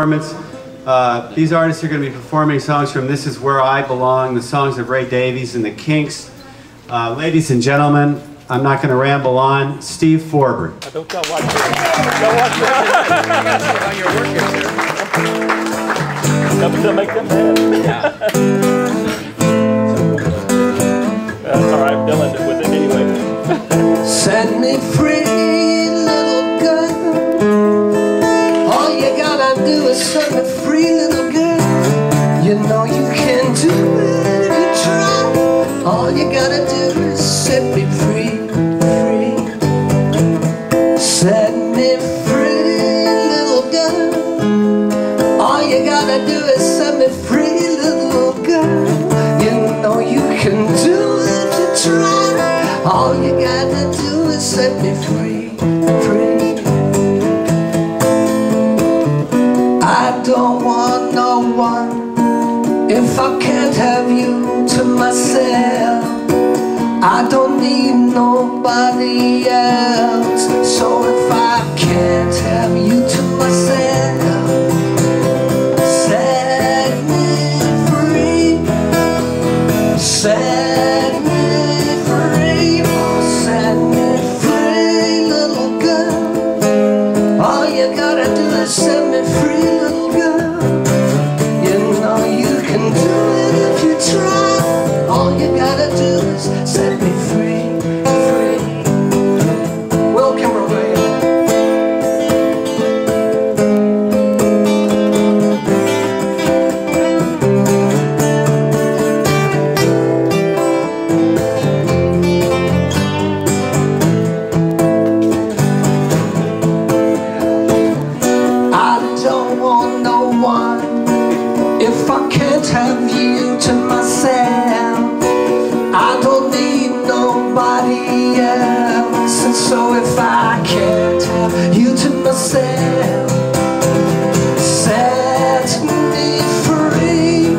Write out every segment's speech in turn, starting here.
performance. Uh, these artists are going to be performing songs from This Is Where I Belong, the songs of Ray Davies and the Kinks. Uh, ladies and gentlemen, I'm not going to ramble on. Steve Forbert. Don't tell what. Don't watch how your work is here. Nothing to make them mad. Can do it if you try. All you gotta do is set me free, free. Set me free, little girl. All you gotta do is set me free, little girl. You know you can do it if you try. All you gotta do is set me free. If I can't have you to myself. I don't need nobody else. So don't want no one if I can't have you to myself. I don't need nobody else, and so if I can't have you to myself, set me free,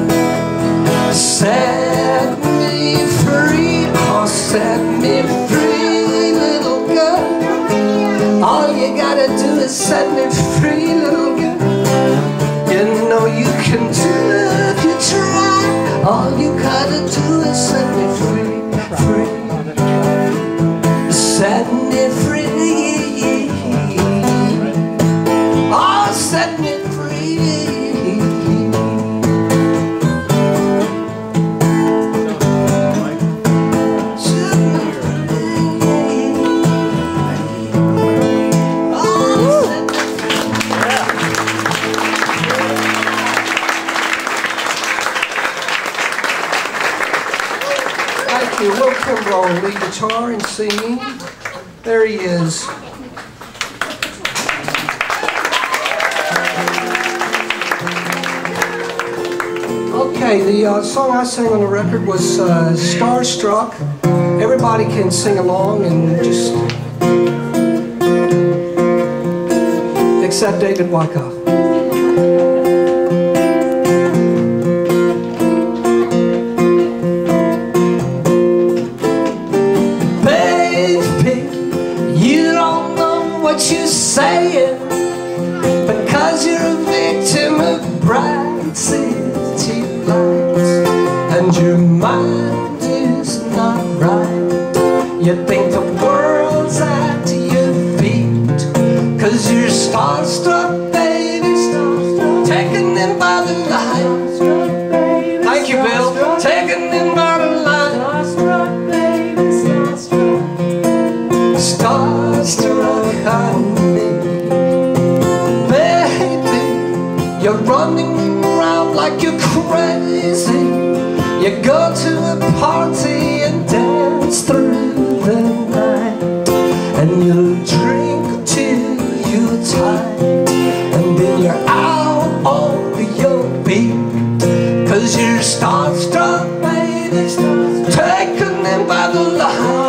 set me free, oh set me free, little girl. All you gotta do is set me free, little girl. Guitar and singing. There he is. Okay, the uh, song I sang on the record was uh, Starstruck. Everybody can sing along and just. Except David Wyckoff. What you're saying. Because you're a victim of bright city lights. And your mind is not right. You think the world's at your feet. Because you're starstruck, You're running around like you're crazy. You go to a party and dance through the night. And you drink till you're tired. And then you're out on your beat. Cause you're starstruck, baby Taken in by the light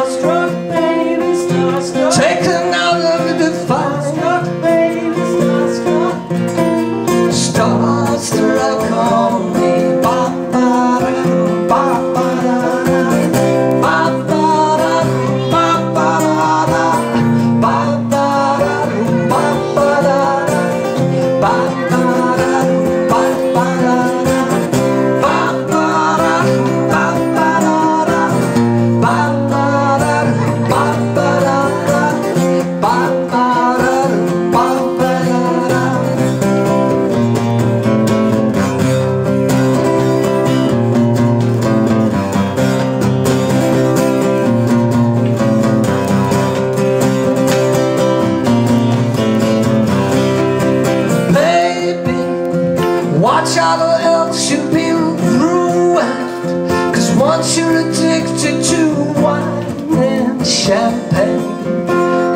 you're addicted to wine and champagne.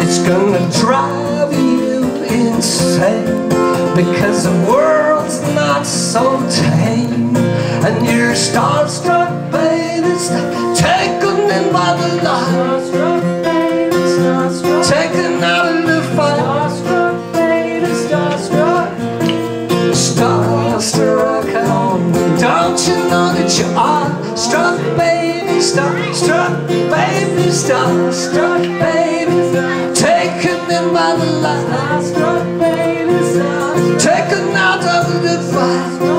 It's gonna drive you insane because the world's not so tame. And you're starstruck, baby, know that you are struck, baby? Starstruck, baby, starstruck, baby. Taken in by the light, struck, baby, taken out of the fire,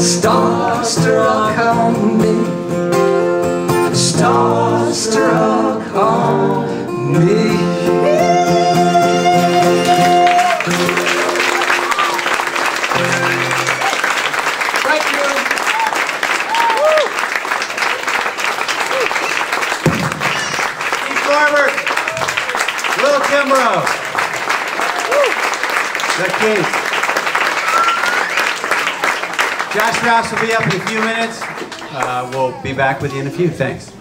Starstruck on me. Starstruck on me. Keith Little Kimbrough, the Kinks. Josh Rouse will be up in a few minutes. Uh, we'll be back with you in a few. Thanks.